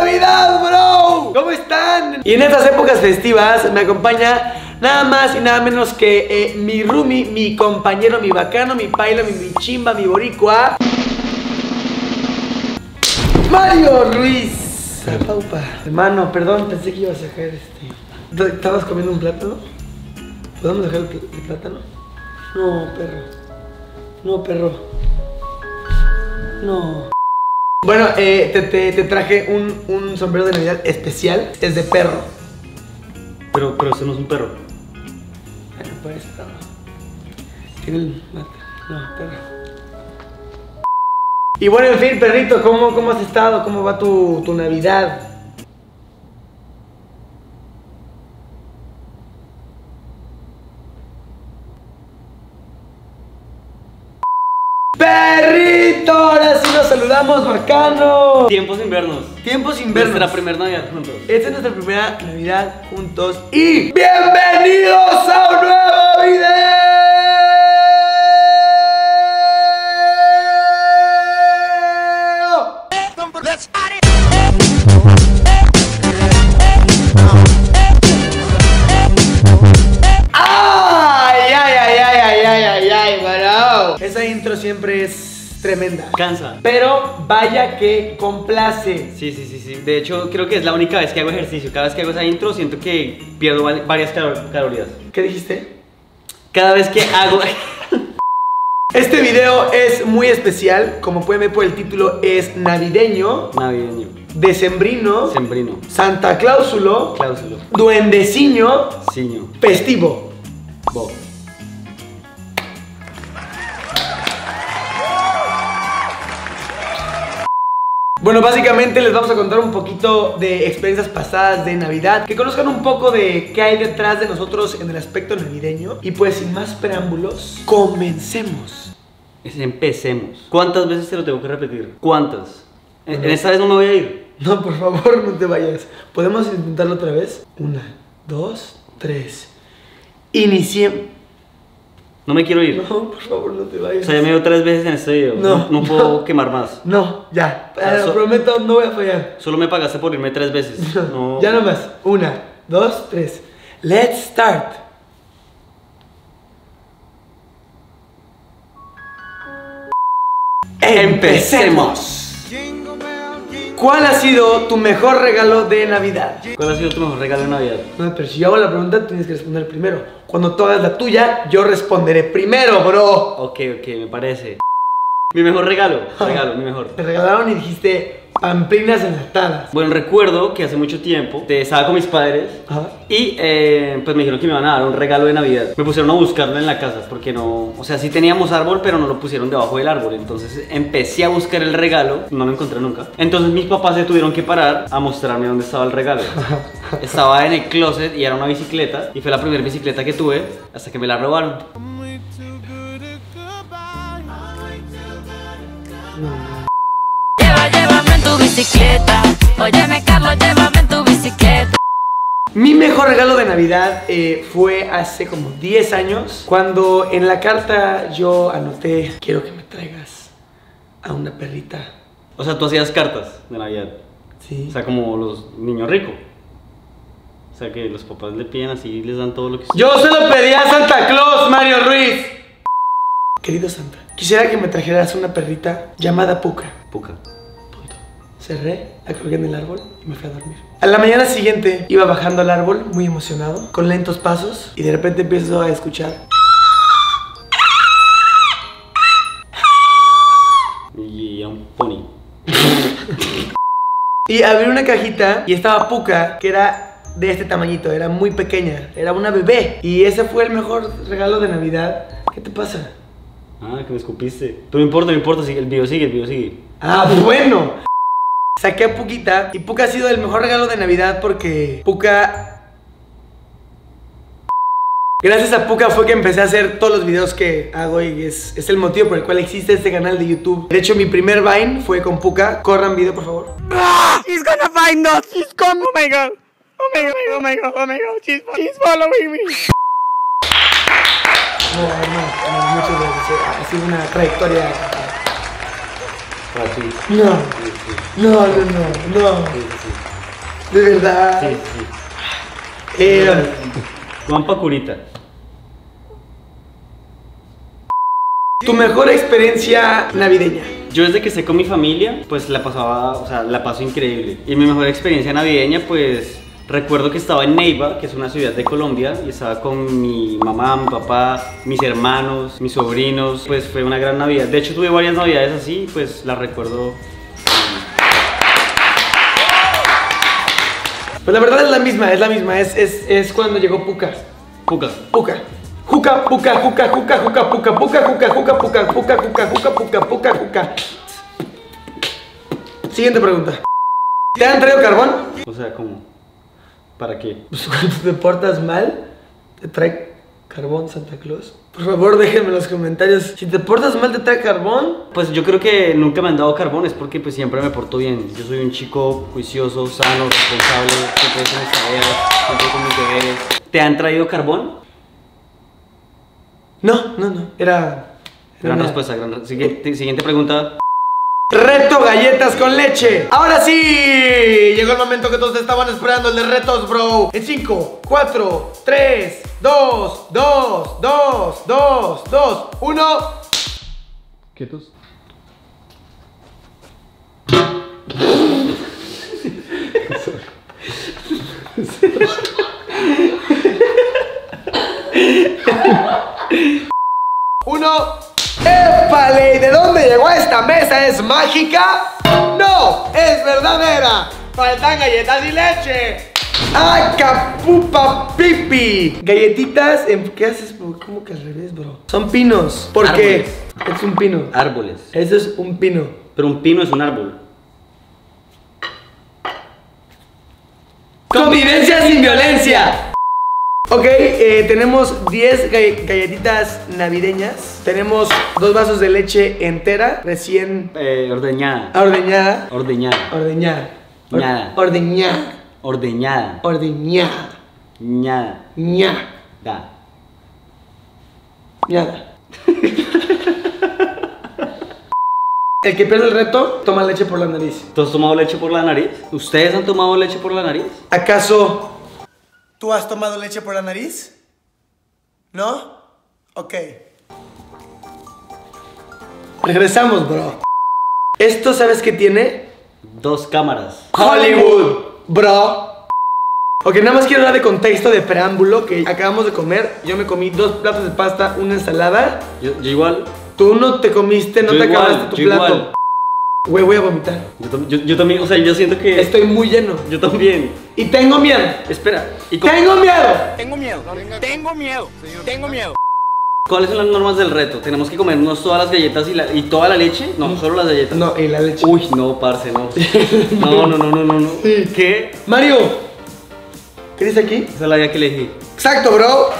Navidad, bro! ¿Cómo están? Y en estas épocas festivas me acompaña nada más y nada menos que eh, mi roomie, mi compañero, mi bacano, mi paila, mi, mi chimba, mi boricua. Mario Ruiz. Paupa. Hermano, perdón, pensé que iba a sacar este. ¿Estabas comiendo un plátano? ¿Podemos dejar el, pl- el plátano? No, perro. No, perro. No. Bueno, eh, te, te- te traje un, un sombrero de Navidad especial. Es de perro. Pero, pero eso no es un perro. Bueno, pues. Tiene el. No, perro. Y bueno, en fin, perrito, ¿cómo, cómo has estado? ¿Cómo va tu, tu Navidad? ¡Perrito! Ahora saludamos, bacano. Tiempos invernos. Tiempos invernos. Nuestra primera Navidad juntos. Esta es nuestra primera Navidad juntos y bienvenidos a un nuevo video. Ay, ay, ay, ay, ay, ay, ay, ay, bro. Esa intro siempre tremenda. Cansa. Pero vaya que complace. Sí, sí, sí, sí. De hecho, creo que es la única vez que hago ejercicio. Cada vez que hago esa intro, siento que pierdo varias calo- calorías. ¿Qué dijiste? Cada vez que hago. Este video es muy especial, como pueden ver por el título, es navideño, Navideño. decembrino, Sembrino. Santa Cláusulo, Cláusulo. duendeciño, Ciño. festivo. Bo. Bueno, básicamente les vamos a contar un poquito de experiencias pasadas de Navidad, que conozcan un poco de qué hay detrás de nosotros en el aspecto navideño. Y pues sin más preámbulos, comencemos. Es- Empecemos. ¿Cuántas veces te lo tengo que repetir? ¿Cuántas? En, en esta vez no me voy a ir. No, por favor, no te vayas. ¿Podemos intentarlo otra vez? Una, dos, tres. Iniciemos. No me quiero ir. No, por favor, no te vayas. O sea, ya me veo tres veces en este video. No, No, puedo no. quemar más. No, ya. O sea, so- prometo, no voy a fallar. Solo me pagaste por irme tres veces. No. Ya nomás. Una, dos, tres. Let's start. Empecemos. ¿Cuál ha sido tu mejor regalo de Navidad? ¿Cuál ha sido tu mejor regalo de Navidad? No, pero si yo hago la pregunta, tienes que responder primero. Cuando tú hagas la tuya, yo responderé primero, bro. Ok, ok, me parece. Mi mejor regalo. Regalo, mi mejor. Te regalaron y dijiste pamplinas enlatadas. Bueno, recuerdo que hace mucho tiempo te estaba con mis padres Ajá. y eh, pues me dijeron que me iban a dar un regalo de Navidad. Me pusieron a buscarlo en la casa porque no, o sea, sí teníamos árbol, pero no lo pusieron debajo del árbol. Entonces empecé a buscar el regalo, no lo encontré nunca. Entonces mis papás se tuvieron que parar a mostrarme dónde estaba el regalo. Estaba en el closet y era una bicicleta y fue la primera bicicleta que tuve hasta que me la robaron. Bicicleta. Óyeme, Carlos, llévame en tu bicicleta. Mi mejor regalo de Navidad eh, fue hace como 10 años, cuando en la carta yo anoté, quiero que me traigas a una perrita. O sea, tú hacías cartas de Navidad. Sí. O sea, como los niños ricos. O sea, que los papás le piden así y les dan todo lo que Yo se lo pedí a Santa Claus, Mario Ruiz. Querido Santa, quisiera que me trajeras una perrita llamada Puka. Puca. Cerré, la colgué en el árbol y me fui a dormir. A la mañana siguiente iba bajando al árbol muy emocionado, con lentos pasos, y de repente empiezo a escuchar. Y a un pony. Y abrí una cajita y estaba Puka, que era de este tamañito, era muy pequeña, era una bebé. Y ese fue el mejor regalo de Navidad. ¿Qué te pasa? Ah, que me escupiste. Pero no importa, no importa, sigue, el video sigue, el video sigue. Ah, bueno. Saqué a Puquita y Puka ha sido el mejor regalo de Navidad porque Puka... Gracias a Puka fue que empecé a hacer todos los videos que hago y es, es el motivo por el cual existe este canal de YouTube. De hecho, mi primer Vine fue con Puka. Corran video, por favor. He's gonna find us. He's coming. Oh my god. Oh my god. Oh my god. Oh my god. She's, she's following me. No, no, no, muchas gracias. Ha sido una trayectoria Así. No. No, no, no, no. sí, sí, De verdad. sí, sí. Eh, Juan Pacurita. tu mejor experiencia navideña. Yo desde que estoy con mi familia, pues la pasaba, o sea, la paso increíble. Y mi mejor experiencia navideña, pues recuerdo que estaba en Neiva, que es una ciudad de Colombia, y estaba con mi mamá, mi papá, mis hermanos, mis sobrinos. Pues fue una gran Navidad. De hecho, tuve varias Navidades así, pues las recuerdo. Pues la verdad es la misma, es la misma. Es, es, es cuando llegó Puka. Puca. Puka. Juca, puca, juca, juca, juca, puca, puca, juca, juca, puca, puca, juca, juca, puca, puca, juca. Siguiente pregunta. ¿Te han traído carbón? O sea, ¿cómo? ¿Para qué? Pues cuando te portas mal, te trae carbón Santa Claus. Por favor, déjenme en los comentarios. Si te portas mal, te trae carbón. Pues yo creo que nunca me han dado carbón, es porque pues siempre me porto bien. Yo soy un chico juicioso, sano, responsable, siempre con mis tareas, siempre con mis deberes. ¿Te han traído carbón? No, no, no. Era. Gran una- respuesta, gran siguiente, siguiente pregunta. Reto galletas con leche. Ahora sí, llegó el momento que todos estaban esperando, el de retos, bro. En 5, 4, 3, 2, 2, 2, 2, 2, 1. Quietos. Uno. ¡Épale! ¿Y de dónde llegó esta mesa? ¿Es mágica? ¡No! ¡Es verdadera! ¡Faltan galletas y leche! ¡Acapupa pipi! Galletitas en... ¿Qué haces? bro? ¿Cómo que al revés, bro? Son pinos. ¿Por qué? Es un pino. Árboles. Eso es un pino. Pero un pino es un árbol. Convivencia sin violencia. Ok, eh, tenemos 10 galle- galletitas navideñas. Tenemos dos vasos de leche entera, recién Eh, ordeñada. ordeñada. Ordeñada. Ordeñada. Or- Ñada. Ordeñada. Ordeñada. Ordeñada. Ñada. Ña. Da. Ñada. El que pierde el reto toma leche por la nariz. ¿Tú has tomado leche por la nariz? ¿Ustedes han tomado leche por la nariz? ¿Acaso tú has tomado leche por la nariz? ¿No? Ok. Regresamos, bro. ¿Esto sabes qué tiene? Dos cámaras. Hollywood, bro. Ok, nada más quiero hablar de contexto, de preámbulo, que acabamos de comer. Yo me comí dos platos de pasta, una ensalada. Yo, yo igual. Tú no te comiste, no Yo te igual, acabaste tu yo plato. igual. Güey, voy a vomitar. Yo, tam- yo- yo también, o sea, yo siento que... Estoy muy lleno. Yo también. Y tengo miedo. Espera. ¿y ¡Tengo miedo! Tengo miedo, tengo miedo, tengo miedo. Cuáles son las normas del reto? ¿Tenemos que comernos todas las galletas y, la- y toda la leche? No, solo las galletas. No, y la leche. Uy, no, parce, no. No, no, no, no, no. no. Sí. ¿Qué? Mario, ¿qué dice aquí? Esa es la idea que elegí. Exacto, bro.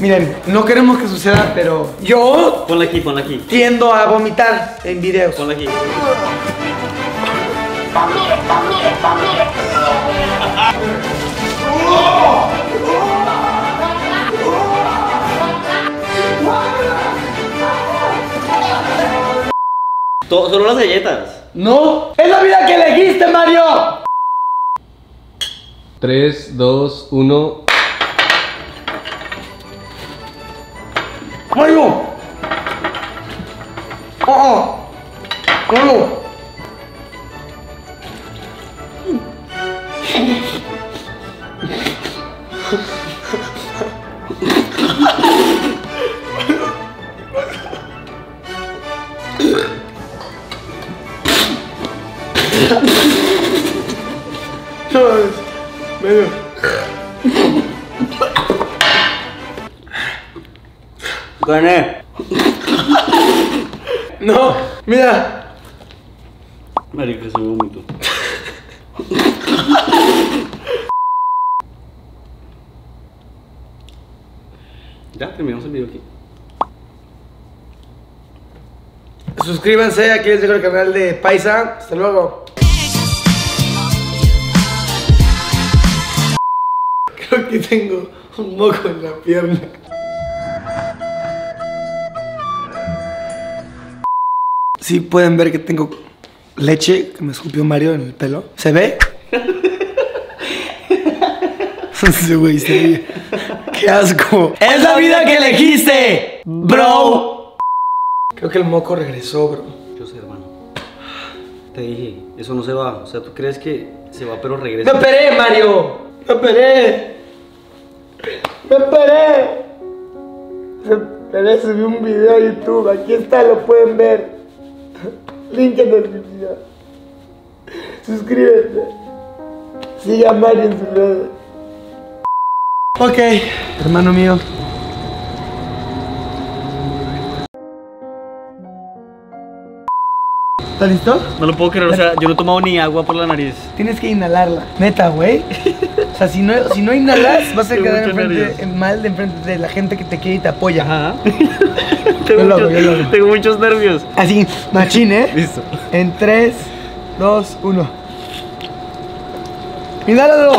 Miren, no queremos que suceda, pero yo Ponla aquí, ponla aquí. tiendo a vomitar en videos. Ponla aquí. To- solo las galletas. No, es la vida que elegiste, Mario. 3, 2, 1. Mario. Gané. No, mira. Marica, se vomito. ya, terminamos el video aquí. Suscríbanse, aquí les dejo el canal de Paisa. Hasta luego. Creo que tengo un moco en la pierna. Sí, pueden ver que tengo leche que me escupió Mario en el pelo. ¿Se ve? Sí, güey, se ve. Qué asco. ¡Es la vida que elegiste, bro! Creo que el moco regresó, bro. Yo sé, hermano. Te dije, eso no se va. O sea, tú crees que se va, pero ¡Me regresa. operé, Mario! ¡Me operé! ¡Me operé! Me subí un video a YouTube. Aquí está, lo pueden ver. Link en descripción. Suscríbete. Sigue a Mario en sus redes. Ok, hermano mío. ¿Estás listo? No lo puedo creer, o sea, yo no he tomado ni agua por la nariz. Tienes que inhalarla. Neta, güey. O sea, si no, si no inhalas, vas a Tengo quedar enfrente, nervios. mal de enfrente de la gente que te quiere y te apoya. Ajá. Yo tengo, lo hago, muchos, yo lo tengo muchos nervios. Así, machín, ¿eh? Listo. En 3, 2, 1. ¡Inhálalo!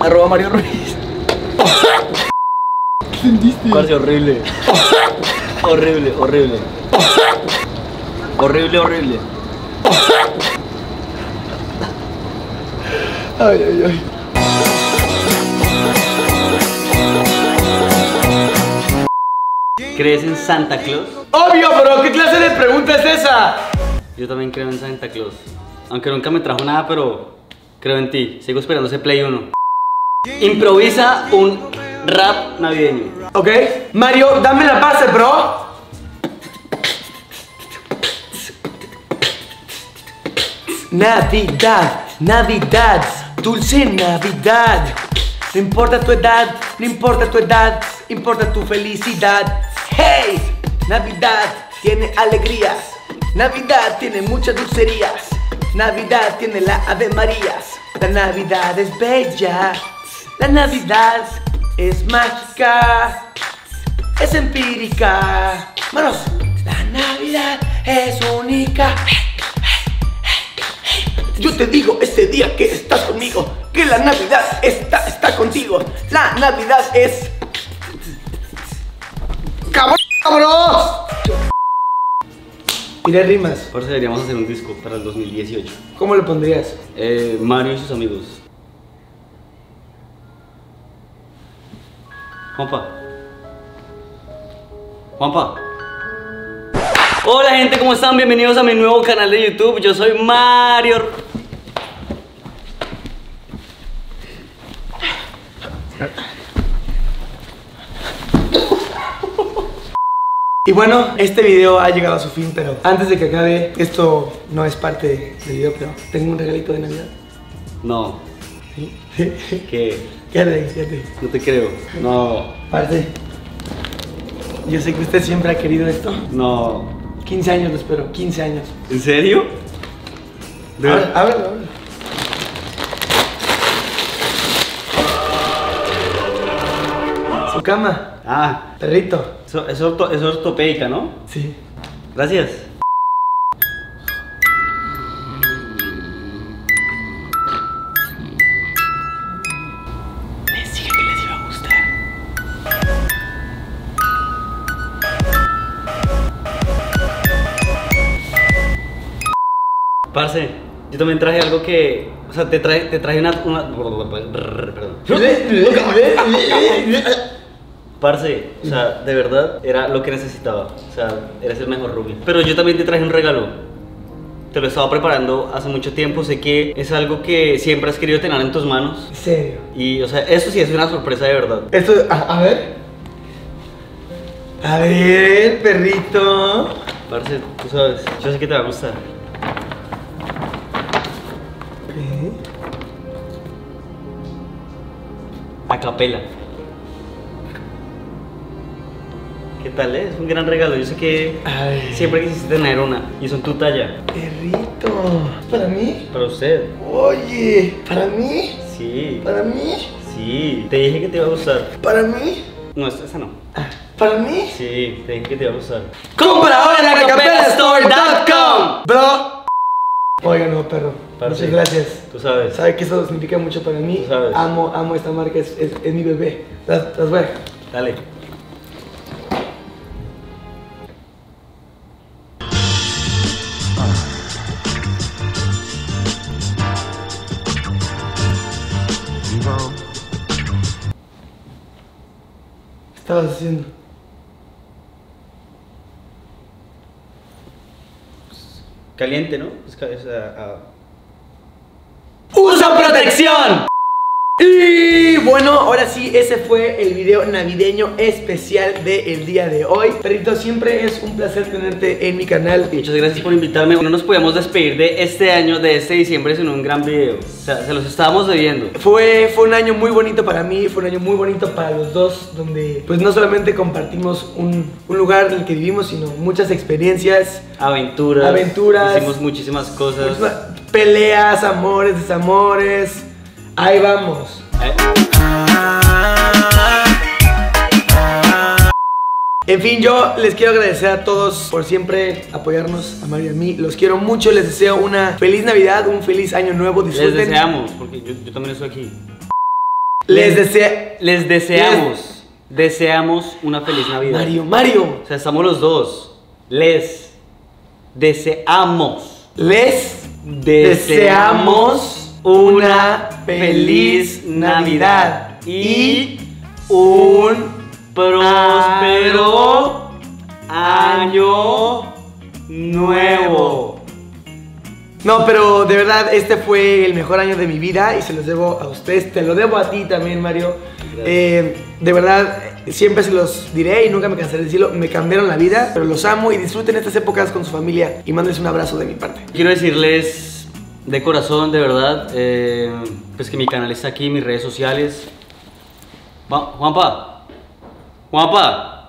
Arroba Mario Ruiz. Parce, horrible. horrible, horrible. Horrible, horrible. Ay, ay, ay. ¿Crees en Santa Claus? Obvio, bro, ¿qué clase de pregunta es esa? Yo también creo en Santa Claus. Aunque nunca me trajo nada, pero creo en ti. Sigo esperando ese Play 1. Improvisa un rap navideño. Ok, Mario, dame la base, bro. Navidad, Navidad, dulce Navidad. No importa tu edad, no importa tu edad, importa tu felicidad. Hey, Navidad tiene alegrías. Navidad tiene muchas dulcerías. Navidad tiene la Ave Marías. La Navidad es bella. La Navidad es mágica. Es empírica. Manos, la Navidad es única. Yo te digo ese día que estás conmigo, que la Navidad está, está contigo. La Navidad es. ¡Cabrón! cabrón! Tiré rimas. Por eso deberíamos hacer un disco para el 2018. ¿Cómo le pondrías? Eh, Mario y sus amigos. Juanpa. Juanpa. Hola gente, ¿cómo están? Bienvenidos a mi nuevo canal de YouTube. Yo soy Mario. Y bueno, este video ha llegado a su fin, pero antes de que acabe, esto no es parte del video, pero tengo un regalito de Navidad. No, ¿Sí? que Ahí, quédate ahí. no te creo. No, Parce, yo sé que usted siempre ha querido esto. no. 15 años lo espero, 15 años. ¿En serio? Ábrelo, ábrelo, ábrelo. Su cama, Ah, perrito. eso, eso, es orto- eso es ortopédica, ¿no? Sí. Gracias. También traje algo que. O sea, te traje, te traje una. una perdón. Parce, o sea, de verdad era lo que necesitaba. O sea, eres el mejor Ruby. Pero yo también te traje un regalo. Te lo estaba preparando hace mucho tiempo. Sé que es algo que siempre has querido tener en tus manos. En serio. Y, o sea, eso sí es una sorpresa de verdad. Esto, a, a ver. A ver, perrito. Parce, tú sabes, yo sé que te va a gustar. A capela. ¿Qué tal, eh? Es un gran regalo. Yo sé que Ay. siempre quisiste tener una. Y son tu talla. Perrito. ¿Para mí? Para usted. Oye, ¿para mí? Sí. ¿Para mí? Sí. Te dije que te iba a gustar. ¿Para mí? No, esa esa no. ¿Para mí? Sí, te dije que te iba a gustar. Compra ahora en acapelastore.com Bro Oiga, no, perro. Muchas gracias. Tú sabes. Sabe que eso significa mucho para mí. Tú sabes. Amo, amo esta marca, es, es, es mi bebé. Las, las voy a. Dale. ¿Qué estabas haciendo? Caliente, ¿no? Es ca- es, ah, ah. ¡Usa protección! Y bueno, ahora sí, ese fue el video navideño especial del día de hoy. Perrito, siempre es un placer tenerte en mi canal. Muchas gracias por invitarme. No nos podíamos despedir de este año, de este diciembre, sin un gran video. O sea, se los estábamos debiendo. Fue, fue un año muy bonito para mí, fue un año muy bonito para los dos, donde pues no solamente compartimos un, un lugar en el que vivimos, sino muchas experiencias, Aventuras. Aventuras. Hicimos muchísimas cosas. muchísimas peleas, amores, desamores. Ahí vamos. En fin, yo les quiero agradecer a todos por siempre apoyarnos, a Mario y a mí. Los quiero mucho, les deseo una feliz Navidad, un feliz año nuevo. les deseamos, porque yo, yo también estoy aquí. Les deseo. Les deseamos, deseamos una feliz Navidad. Mario, Mario. O sea, estamos los dos. Les deseamos. Les Deseamos una feliz Navidad y un próspero año nuevo. No, pero de verdad, este fue el mejor año de mi vida y se los debo a ustedes. Te lo debo a ti también, Mario. Eh, de verdad, siempre se los diré y nunca me cansaré de decirlo. Me cambiaron la vida, pero los amo y disfruten estas épocas con su familia y mándenles un abrazo de mi parte. Quiero decirles de corazón, de verdad, eh, pues que mi canal está aquí, mis redes sociales. Juanpa, Juanpa.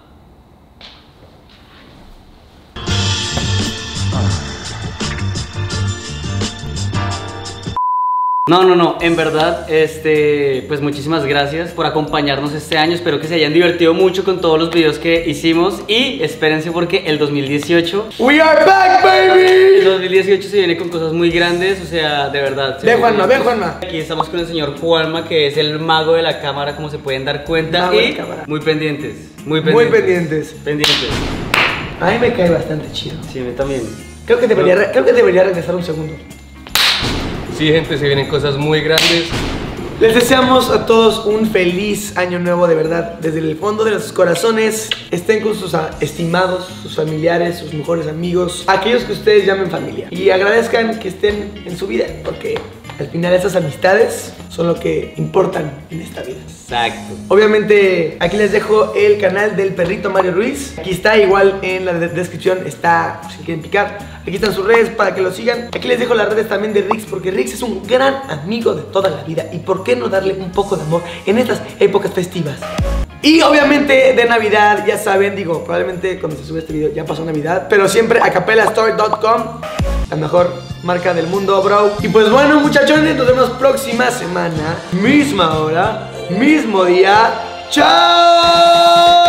No, no, no, en verdad, este, pues muchísimas gracias por acompañarnos este año, espero que se hayan divertido mucho con todos los videos que hicimos y espérense porque el 2018 We are back, el baby. 2018 se viene con cosas muy grandes, o sea, de verdad. vienen Juanma, cosas- Juanma. Aquí estamos con el señor Juanma, que es el mago de la cámara, como se pueden dar cuenta. Mago de y la cámara. muy pendientes, muy Muy pendientes. pendientes. Pendientes. A mí me cae bastante chido. Sí, a mí también. Creo que debería, re- creo que debería regresar un segundo. Sí, gente, se vienen cosas muy grandes. Les deseamos a todos un feliz año nuevo, de verdad. Desde el fondo de sus corazones, estén con sus ah, estimados, sus familiares, sus mejores amigos, aquellos que ustedes llamen familia. Y agradezcan que estén en su vida, porque al final esas amistades son lo que importan en esta vida. Exacto. Obviamente, aquí les dejo el canal del perrito Mario Ruiz. Aquí está, igual en la de- descripción está, por si quieren picar. Aquí están sus redes para que lo sigan. Aquí les dejo las redes también de Rix, porque Rix es un gran amigo de toda la vida. ¿Y por qué no darle un poco de amor en estas épocas festivas? Y obviamente de Navidad, ya saben, digo, probablemente cuando se sube este video ya pasó Navidad, pero siempre acapelastore.com, la mejor marca del mundo, bro. Y pues bueno, muchachones, nos vemos próxima semana, misma hora, mismo día. ¡Chao!